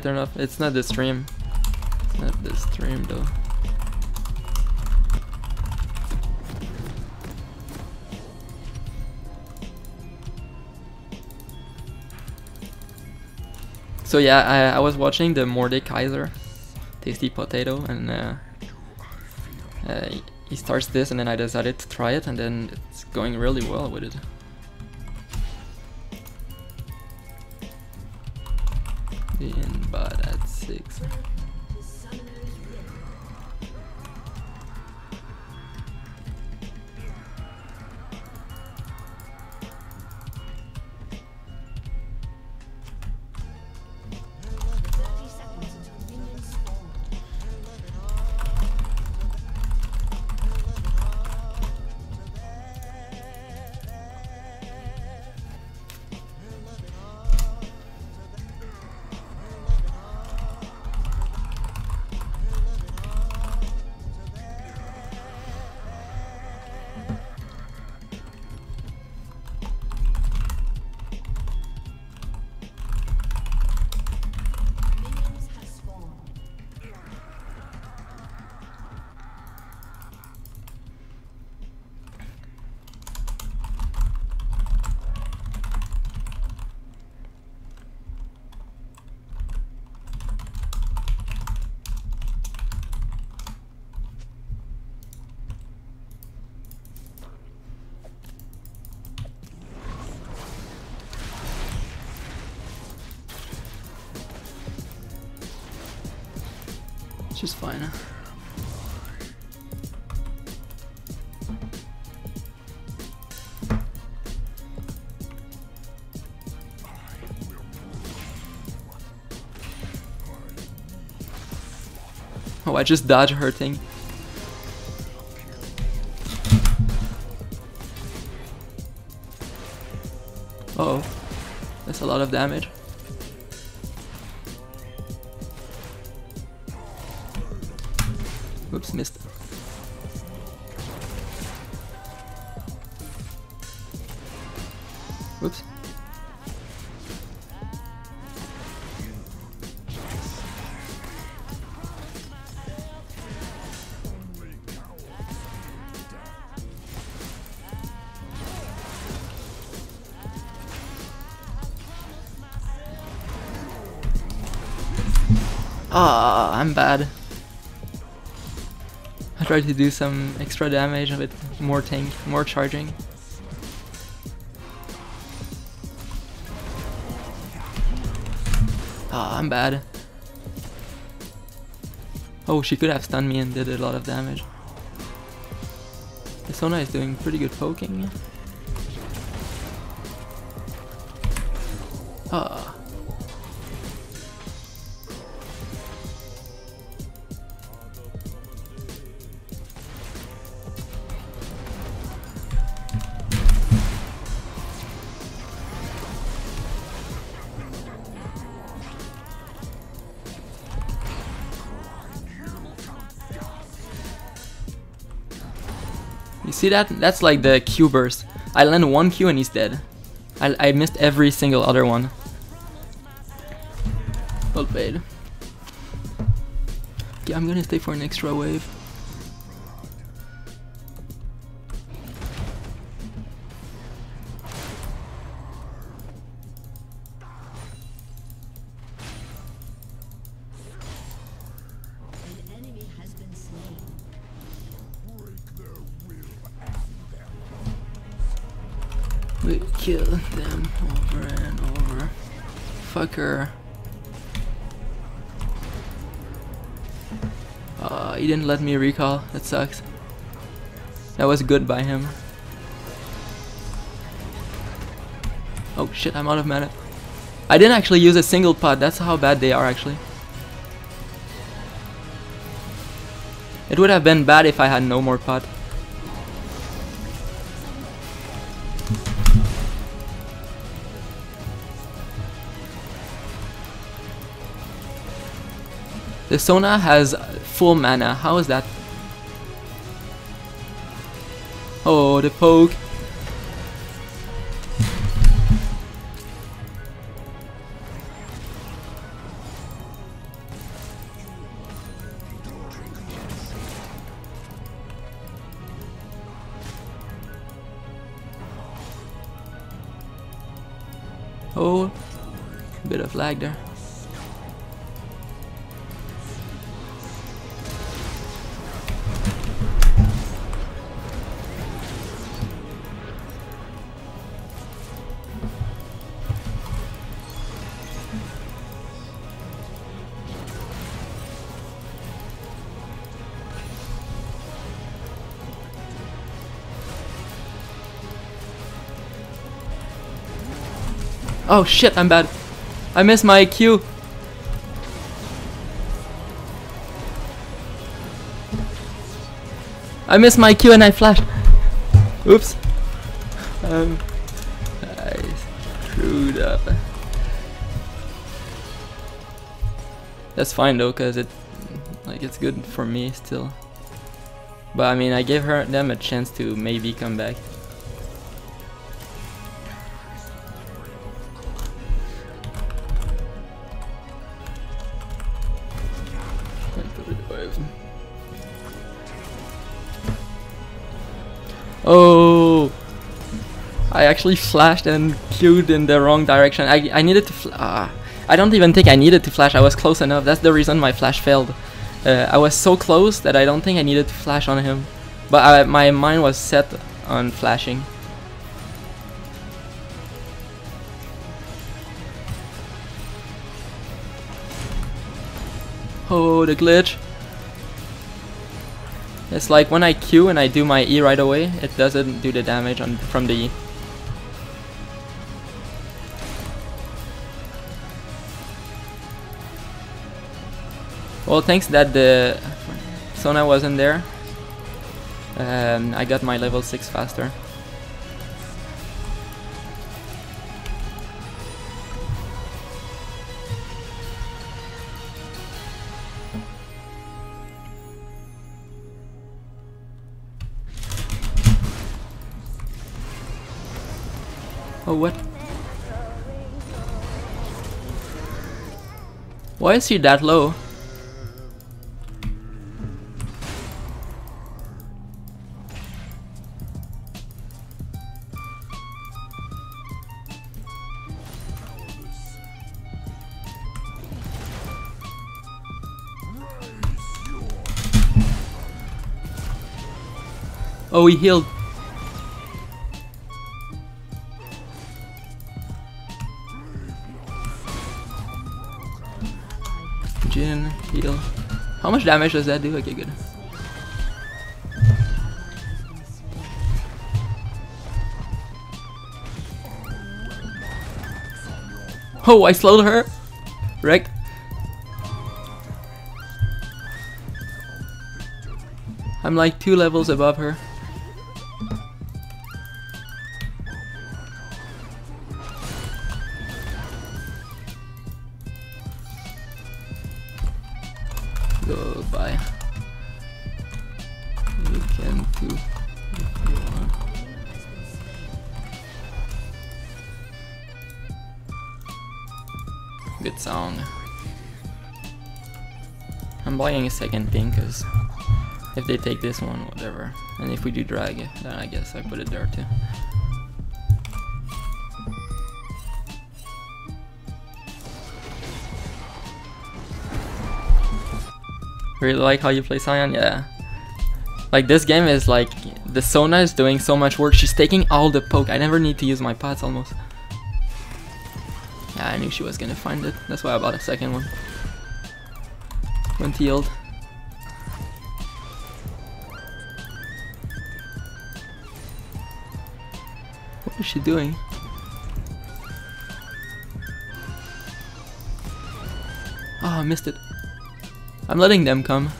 turn off. It's not the stream. It's not the stream though. So yeah, I, I was watching the Mordekaiser Tasty Potato and uh, uh, he starts this and then I decided to try it and then it's going really well with it. In but at 6. It's just fine. Oh, I just dodge her thing. Uh oh, that's a lot of damage. Oops. Ah, I'm bad. I tried to do some extra damage with more tank, more charging. I'm bad. Oh, she could have stunned me and did a lot of damage. Sona is doing pretty good poking. You see that? That's like the Q burst. I land one Q and he's dead. I, I missed every single other one. Well played. Yeah, I'm gonna stay for an extra wave. Let me recall. That sucks. That was good by him. Oh shit, I'm out of mana. I didn't actually use a single pot. That's how bad they are actually. It would have been bad if I had no more pot. The Sona has full mana. How is that? Oh, the poke. Oh shit, I'm bad. I missed my Q. I missed my Q and I flashed. Oops. Um, I screwed up. That's fine though, cause it like it's good for me still. But I mean, I gave her them a chance to maybe come back. Actually flashed and queued in the wrong direction. I, I needed to ah, I don't even think I needed to flash. I was close enough. That's the reason my flash failed. Uh, I was so close that I don't think I needed to flash on him. But I, my mind was set on flashing. Oh, the glitch. It's like when I Q and I do my E right away, it doesn't do the damage on from the E. Well, thanks that the Sona wasn't there, um, I got my level 6 faster. Oh, what? Why is he that low? Oh, he healed. Jhin, heal. How much damage does that do? Okay, good. Oh, I slowed her. Wreck. I'm like two levels above her. A second thing because if they take this one, whatever. And if we do drag it, then I guess I put it there too. Really like how you play Sion? Yeah. Like this game is like, the Sona is doing so much work. She's taking all the poke. I never need to use my pots almost. Yeah, I knew she was gonna find it. That's why I bought a second one. Healed. What is she doing? Oh, I missed it. I'm letting them come.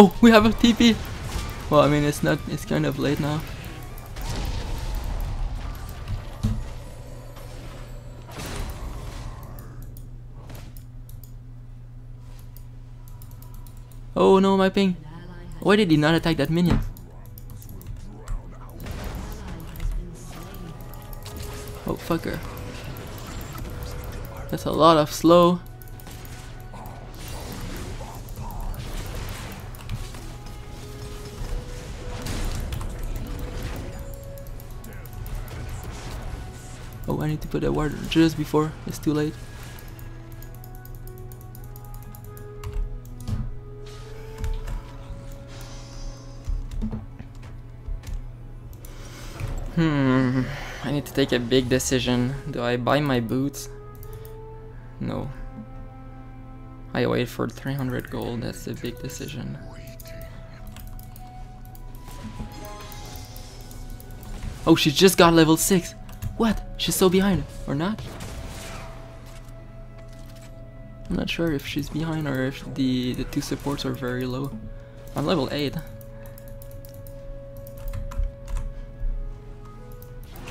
Oh, we have a TP! Well, I mean, it's not, it's kind of late now. Oh no, my ping! Why did he not attack that minion? Oh, fucker. That's a lot of slow Oh, I need to put a ward just before it's too late. Hmm, I need to take a big decision. Do I buy my boots? No. I wait for 300 gold, that's a big decision. Oh, she just got level 6! What? She's still behind, or not? I'm not sure if she's behind or if the, the two supports are very low. I'm level 8.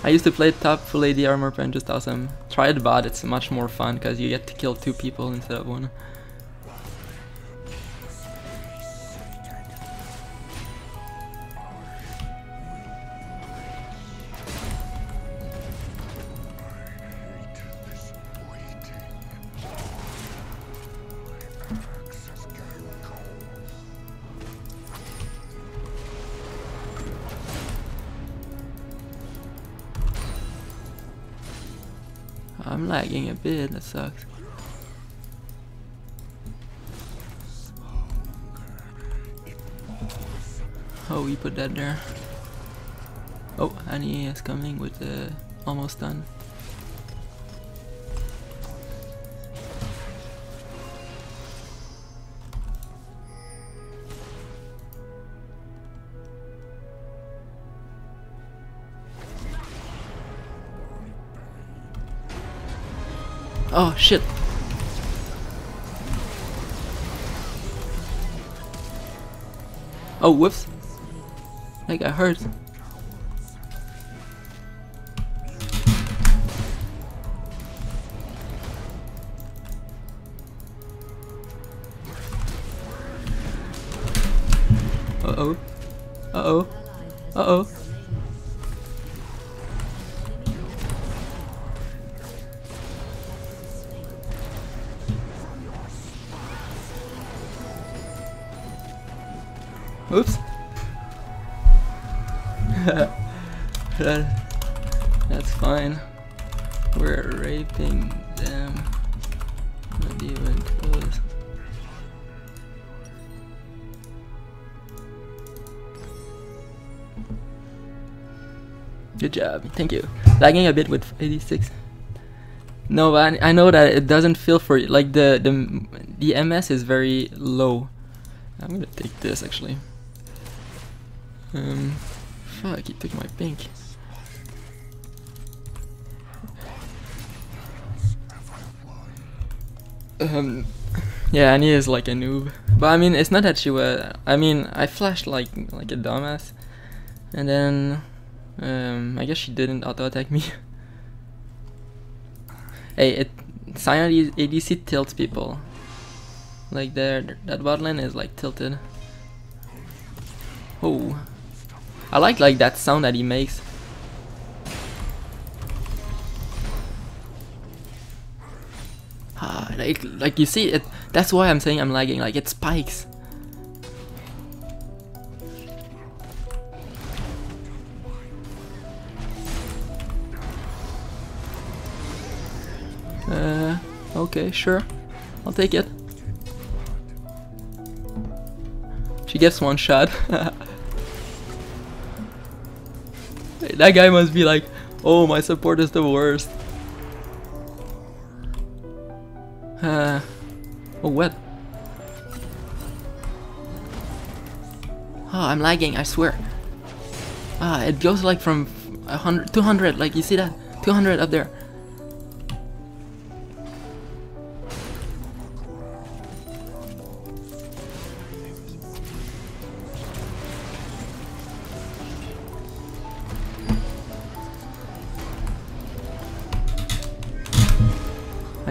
I used to play top full AD armor pen, just awesome. Try it bot, it's much more fun because you get to kill two people instead of one. I'm lagging a bit, that sucks. Oh, we put that there. Oh, Annie is coming with the almost done. Oh shit. Oh whoops. I got Oops. that, that's fine. We're raping them. Not even close. Good job, thank you. Lagging a bit with 86. No, but I, I know that it doesn't feel for you. Like the the the MS is very low. I'm gonna take this actually. Um, fuck, he took my pink. Um, yeah, Annie is like a noob. But I mean, it's not that she was. I mean, I flashed like like a dumbass, and then um, I guess she didn't auto attack me. hey, it Sion ADC tilts people. Like there, that bot lane is like tilted. Oh, I like like that sound that he makes. Ah, like like you see it. That's why I'm saying I'm lagging. Like it spikes. Uh, okay, sure. I'll take it. She gets one shot. that guy must be like, oh, my support is the worst. Uh, oh, what? Oh, I'm lagging, I swear. Ah, it goes like from 100, 200, like you see that? 200 up there.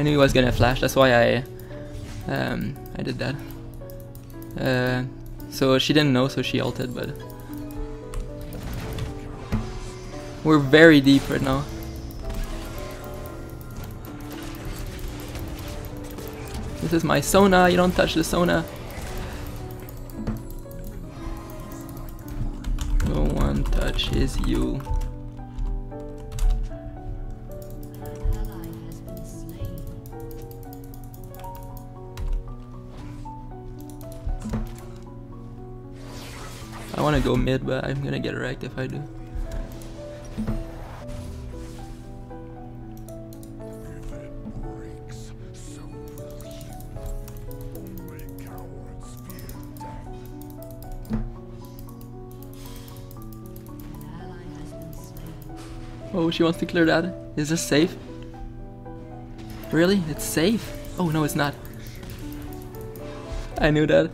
Knew he was gonna flash, that's why I um, I did that. Uh, so she didn't know, so she ulted, but we're very deep right now. This is my Sona, you don't touch the Sona. To go mid, but I'm gonna get wrecked if I do. Oh, she wants to clear that. Is this safe? Really? It's safe? Oh, no, it's not. I knew that.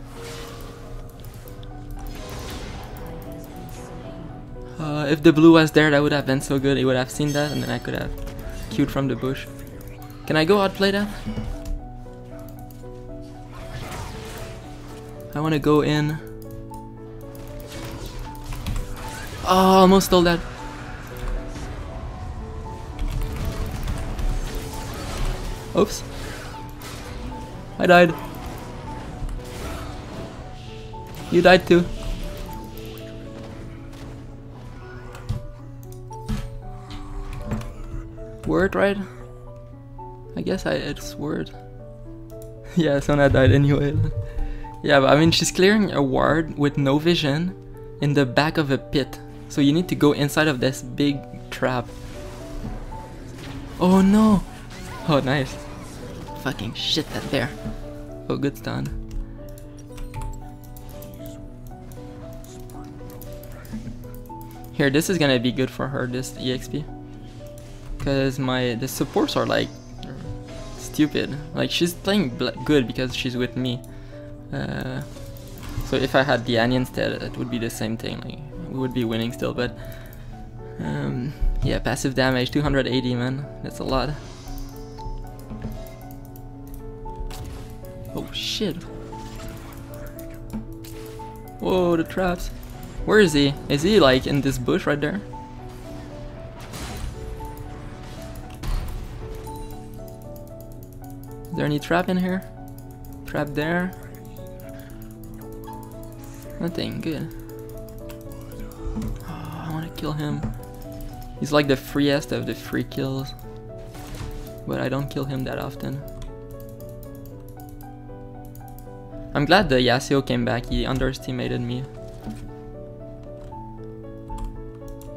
The blue was there, that would have been so good. He would have seen that, and then I could have queued from the bush. Can I go outplay that? I want to go in. Oh, almost stole that. Oops. I died. You died too. Word, right? I guess I it's word. yeah, Sona died anyway. yeah, but I mean she's clearing a ward with no vision in the back of a pit. So you need to go inside of this big trap. Oh no! Oh nice. Fucking shit that there. Oh good stun. Here, this is gonna be good for her, this EXP. Cause my the supports are like stupid. Like she's playing good because she's with me. Uh, so if I had the Annie instead, it would be the same thing. Like we would be winning still, but um, yeah, passive damage 280, man. That's a lot. Oh shit! Whoa, the traps. Where is he? Is he like in this bush right there? There any trap in here? Trap there? Nothing, good. Oh, I wanna kill him. He's like the freest of the free kills. But I don't kill him that often. I'm glad the Yasuo came back, he underestimated me.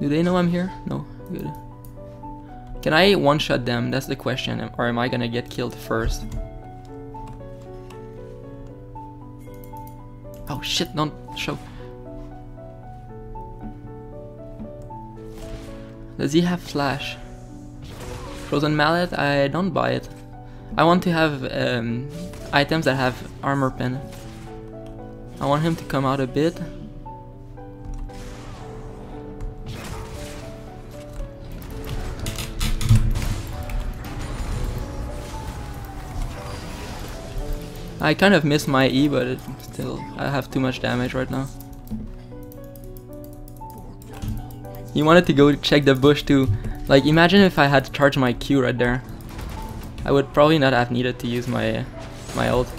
Do they know I'm here? No, good. Can I one-shot them? That's the question. Or am I gonna get killed first? Shit, don't show. Does he have flash? Frozen mallet? I don't buy it. I want to have um, items that have armor pen. I want him to come out a bit. I kind of missed my E, but it still, I have too much damage right now. He wanted to go check the bush too. Like, imagine if I had to charge my Q right there. I would probably not have needed to use my, my ult.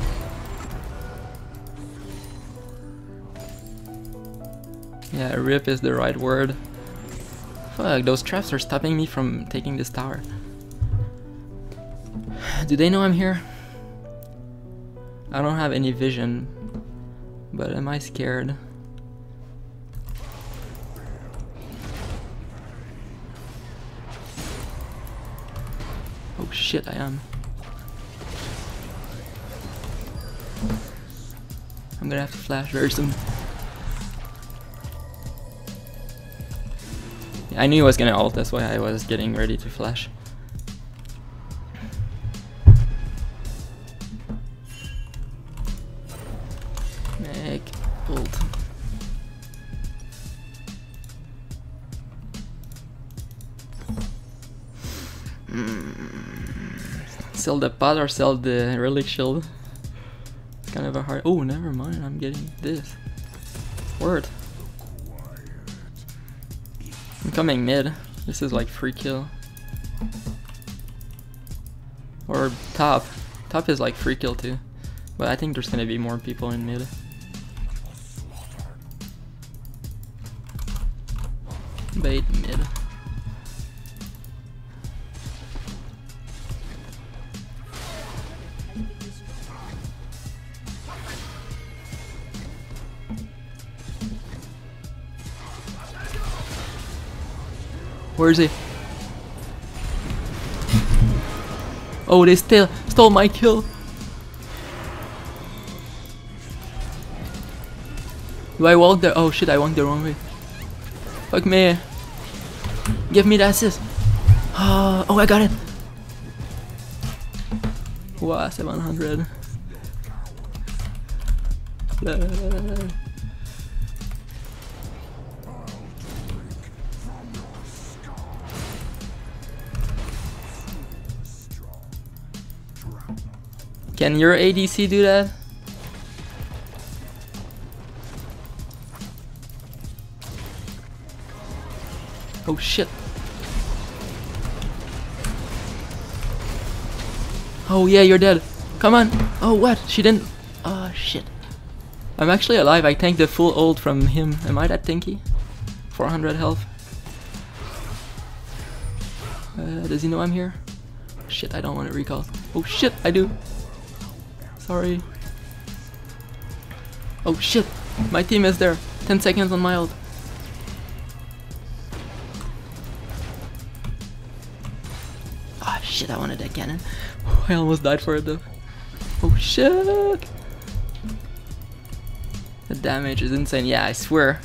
Yeah, rip is the right word. Fuck, those traps are stopping me from taking this tower. Do they know I'm here? I don't have any vision, but am I scared? Oh shit, I am. I'm gonna have to flash very soon. I knew he was gonna ult, that's why I was getting ready to flash. Sell the pot or sell the relic shield? It's kind of a hard. Oh, never mind. I'm getting this. Word. I'm coming mid. This is like free kill. Or top. Top is like free kill too. But I think there's gonna be more people in mid. Bait mid. Where is he? Oh, they still stole my kill. Do I walk the? Oh shit! I walked the wrong way. Fuck me. Give me the assist. Oh, oh, I got it. Wow, 700. Can your ADC do that? Oh shit. Oh yeah, you're dead. Come on. Oh what? She didn't. Oh shit. I'm actually alive. I tanked the full ult from him. Am I that tanky? 400 health. Uh, does he know I'm here? Shit, I don't want to recall. Oh shit, I do. Sorry. Oh shit, my team is there. 10 seconds on my ult. Ah shit, I wanted that cannon. I almost died for it though. Oh shit! The damage is insane. Yeah, I swear.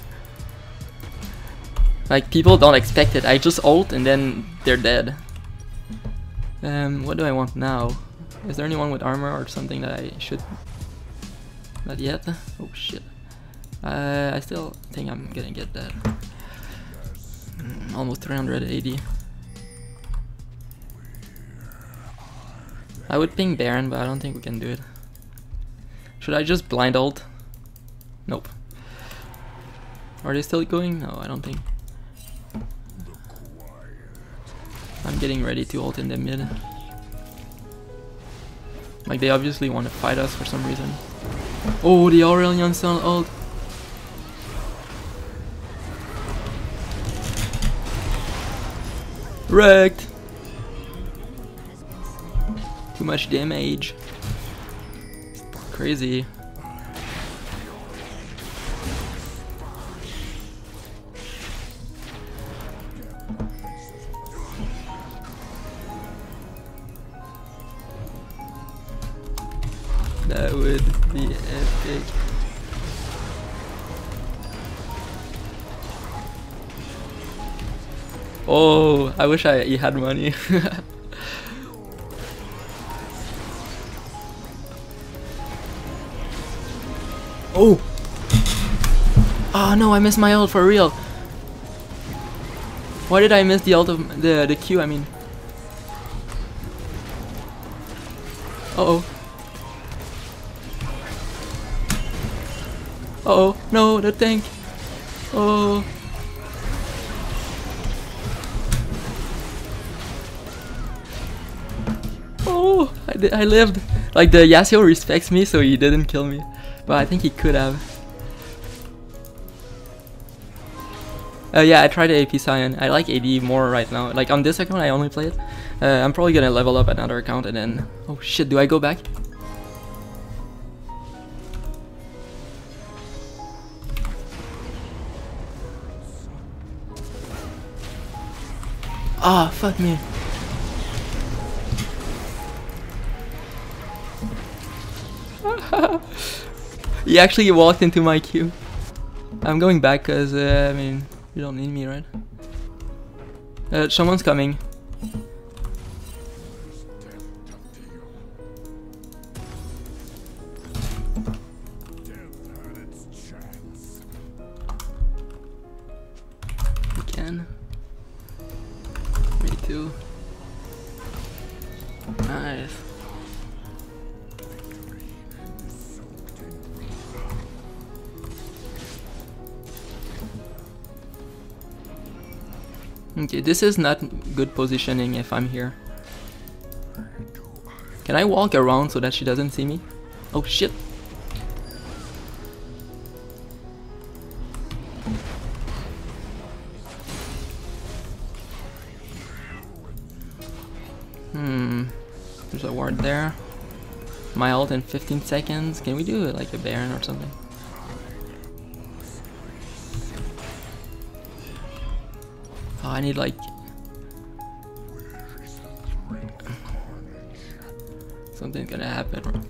Like, people don't expect it. I just ult and then they're dead. Um, what do I want now? Is there anyone with armor or something that I should... Not yet? Oh shit. Uh, I still think I'm gonna get that. Mm, almost 380. I would ping Baron, but I don't think we can do it. Should I just blind ult? Nope. Are they still going? No, I don't think. I'm getting ready to ult in the mid. Like they obviously want to fight us for some reason. Oh, the Aurelion Sol ult. Wrecked. Too much damage. Crazy. Oh, I wish I had money. oh! Oh no, I missed my ult for real. Why did I miss the ult of the the Q? I mean. Uh oh. Uh oh, no, the tank. Oh. I, lived. Like the Yasuo respects me, so he didn't kill me. But I think he could have. Uh, yeah, I tried AP Sion. I like AD more right now. Like on this account, I only play it. Uh, I'm probably gonna level up another account and then. Oh shit! Do I go back? Ah, oh, fuck me. He actually walked into my queue. I'm going back because, uh, I mean, you don't need me, right? Uh, someone's coming. This is not good positioning if I'm here. Can I walk around so that she doesn't see me? Oh shit. Hmm. There's a ward there. My ult in 15 seconds. Can we do it like a Baron or something? I need like something's gonna happen.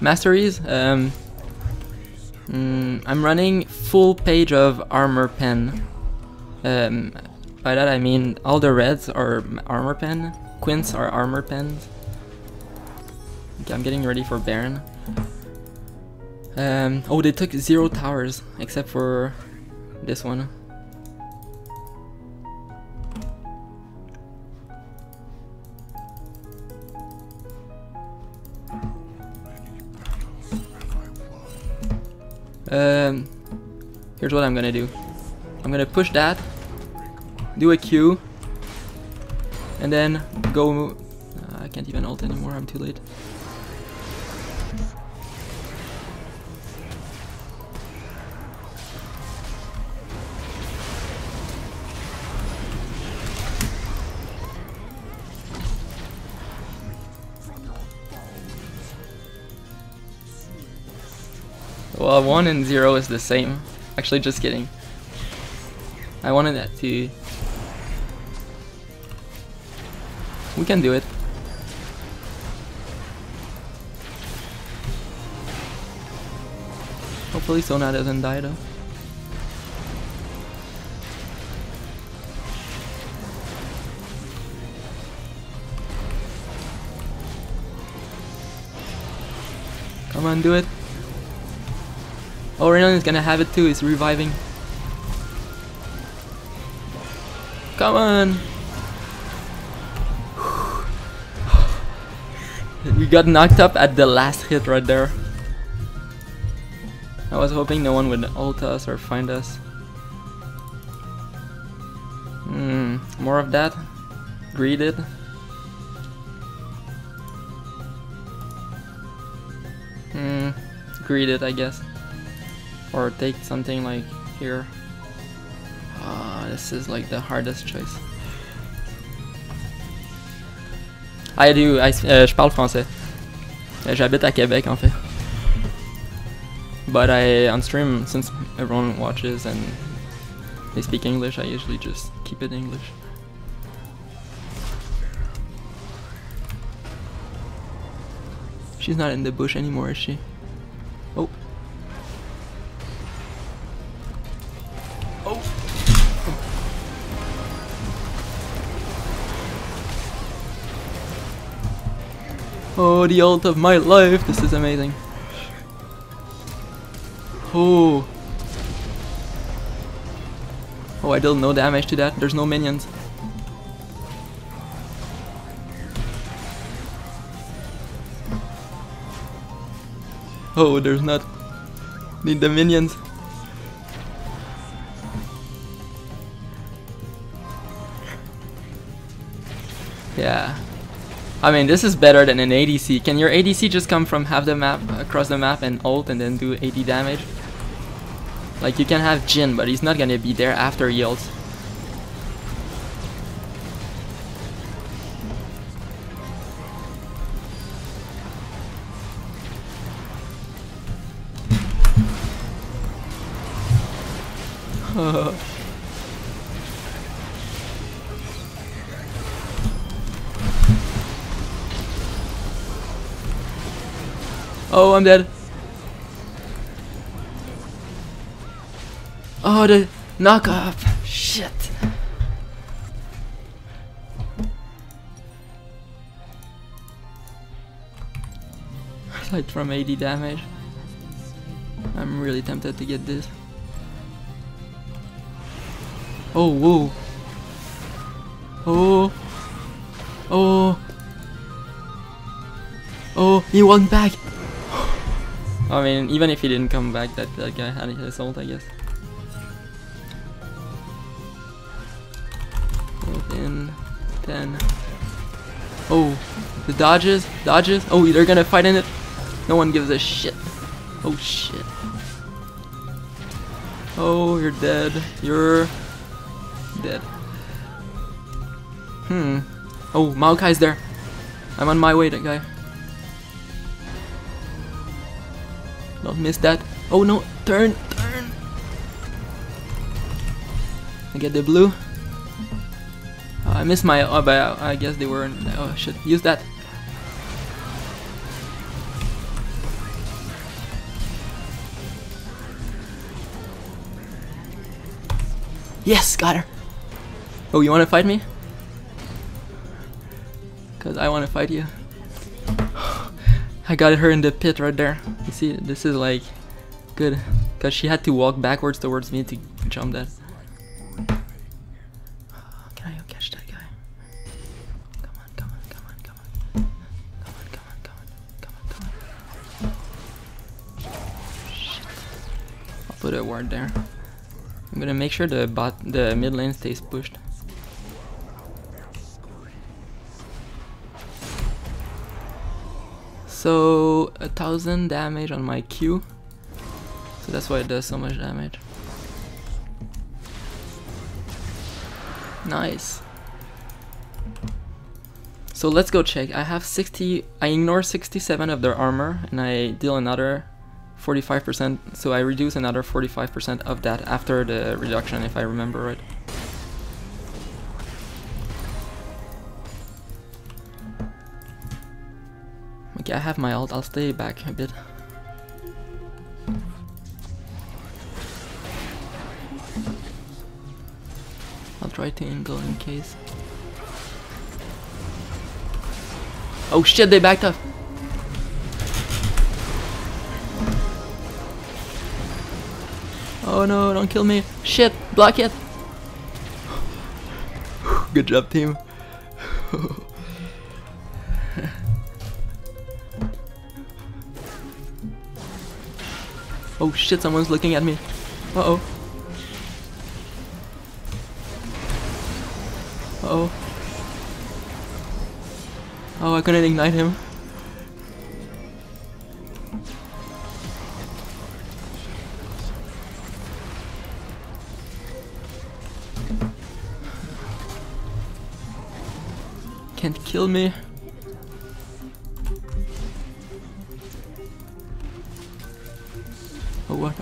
Masteries. Um, mm, I'm running full page of armor pen. Um, by that I mean all the reds are armor pen, quints are armor pens. I'm getting ready for Baron. Um, oh, they took zero towers except for this one. Um, here's what I'm gonna do. I'm gonna push that, do a Q, and then go. Uh, I can't even ult anymore. I'm too late. Well, 1 and 0 is the same. Actually, just kidding. I wanted that to... We can do it. Hopefully Sona doesn't die though. Come on, do it. Oh, is gonna have it too, he's reviving. Come on! we got knocked up at the last hit right there. I was hoping no one would ult us or find us. Hmm, more of that? Greeted? Hmm, greeted I guess. Or take something like here. Ah, this is like the hardest choice. I do, I, euh, je parle français. Euh, j'habite à Québec en fait. But I, on stream, since everyone watches and they speak English, I usually just keep it English. She's not in the bush anymore, is she? The ult of my life. This is amazing. Oh. Oh, I deal no damage to that. There's no minions. Oh, there's not. Need the minions. I mean, this is better than an ADC. Can your ADC just come from half the map, across the map and ult and then do 80 damage? Like, you can have Jhin, but he's not gonna be there after he ults. oh, I'm dead. Oh, the knockoff. Shit. Aside from 80 damage. I'm really tempted to get this. Oh, whoa. Oh. Oh. Oh, He walked back! I mean, even if he didn't come back, that, that guy had his ult, I guess. Within 10. Oh, the dodges, dodges. Oh, they're gonna fight in it. No one gives a shit. Oh shit. Oh, you're dead. You're dead. Hmm. Oh, Maokai's there. I'm on my way, that guy. Don't miss that. Oh no, turn, turn. I get the blue. Oh, I missed my, oh, but I guess they were, oh shit, use that. Yes, got her. Oh, you want to fight me? Cause I want to fight you. I got her in the pit right there. You see, this is like good. Cause she had to walk backwards towards me to jump that. Can I catch that guy? Come on, come on, come on, come on. Come on, come on, come on, come on, come on. Shit. I'll put a ward there. I'm gonna make sure the bot the mid lane stays pushed. So a thousand damage on my Q. So that's why it does so much damage. Nice. So let's go check. I have 60, I ignore 67 of their armor and I deal another 45%, so I reduce another 45% of that after the reduction if I remember right. I have my ult, I'll stay back a bit. I'll try to angle in case. Oh shit, they backed up! Oh no, don't kill me. Shit, block it. Good job, team. oh shit, someone's looking at me. Uh oh. Uh oh. Oh, I couldn't ignite him. Can't kill me.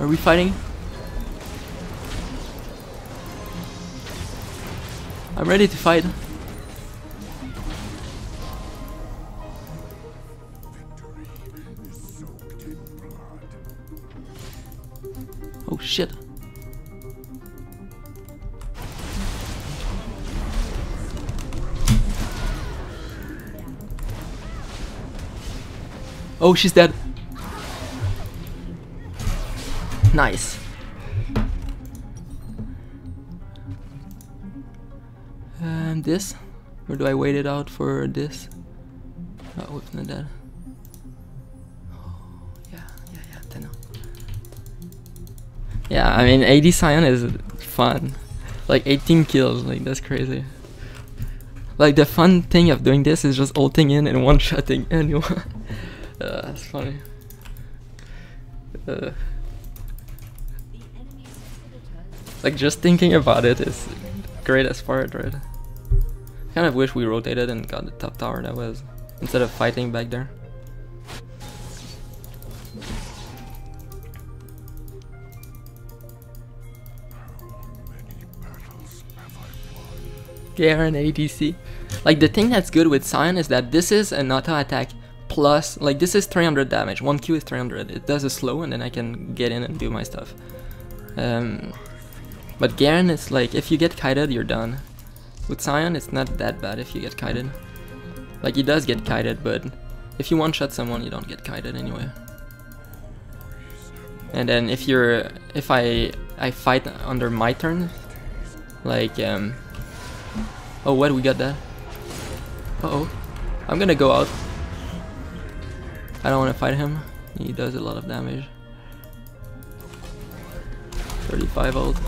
Are we fighting? I'm ready to fight. Oh shit. Oh, she's dead. Nice. And this? Or do I wait it out for this? Oh, it's not dead. Oh, yeah, yeah, yeah. Yeah, I mean, AD Sion is fun. Like 18 kills, like that's crazy. Like the fun thing of doing this is just ulting in and one-shotting anyone. Uh, that's funny. Uh, like just thinking about it is great as part, right? Kind of wish we rotated and got the top tower that was instead of fighting back there. Garen ADC. Like the thing that's good with Sion is that this is an auto attack plus, like this is 300 damage, 1 Q is 300, it does a slow and then I can get in and do my stuff. Um, but Garen is like, if you get kited, you're done. With Sion, it's not that bad if you get kited. Like, he does get kited, but if you one-shot someone, you don't get kited anyway. And then if you're, if I, I fight under my turn, like, um, oh what, we got that? Uh oh, I'm gonna go out. I don't want to fight him. He does a lot of damage. 35 ult.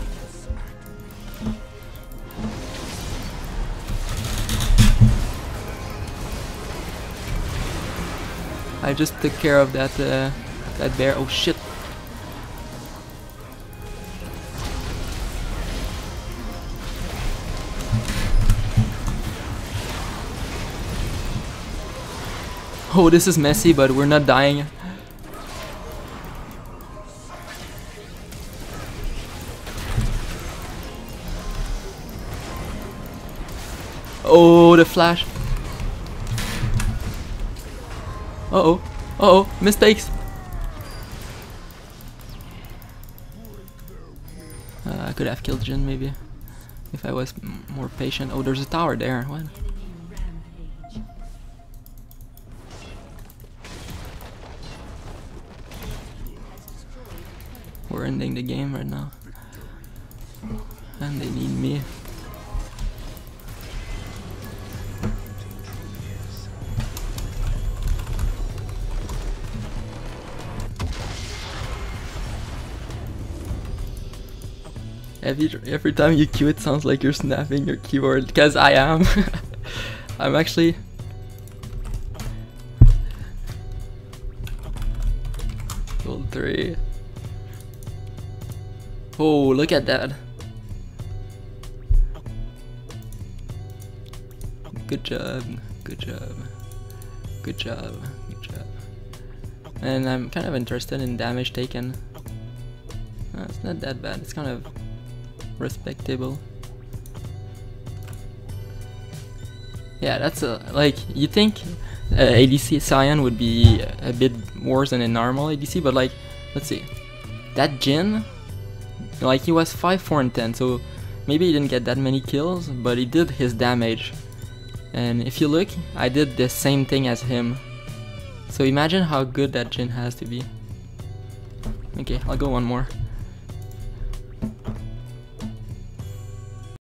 I just took care of that uh, that bear. Oh shit! Oh, this is messy, but we're not dying. Oh, the flash. Uh oh. Uh oh. Mistakes. Uh, I could have killed Jhin maybe. If I was more patient. Oh, there's a tower there. What? We're ending the game right now. And they need me. Every, every time you queue, it sounds like you're snapping your keyboard because I am. I'm actually Gold 3 Oh, look at that. Good job, good job, good job, good job. And I'm kind of interested in damage taken. It's not that bad, it's kind of respectable. Yeah, that's a, like, you think uh, ADC Sion would be a bit worse than a normal ADC, but like, let's see. That Jhin like he was 5, 4 and 10, so maybe he didn't get that many kills, but he did his damage. And if you look, I did the same thing as him. So imagine how good that Jhin has to be. Okay, I'll go one more.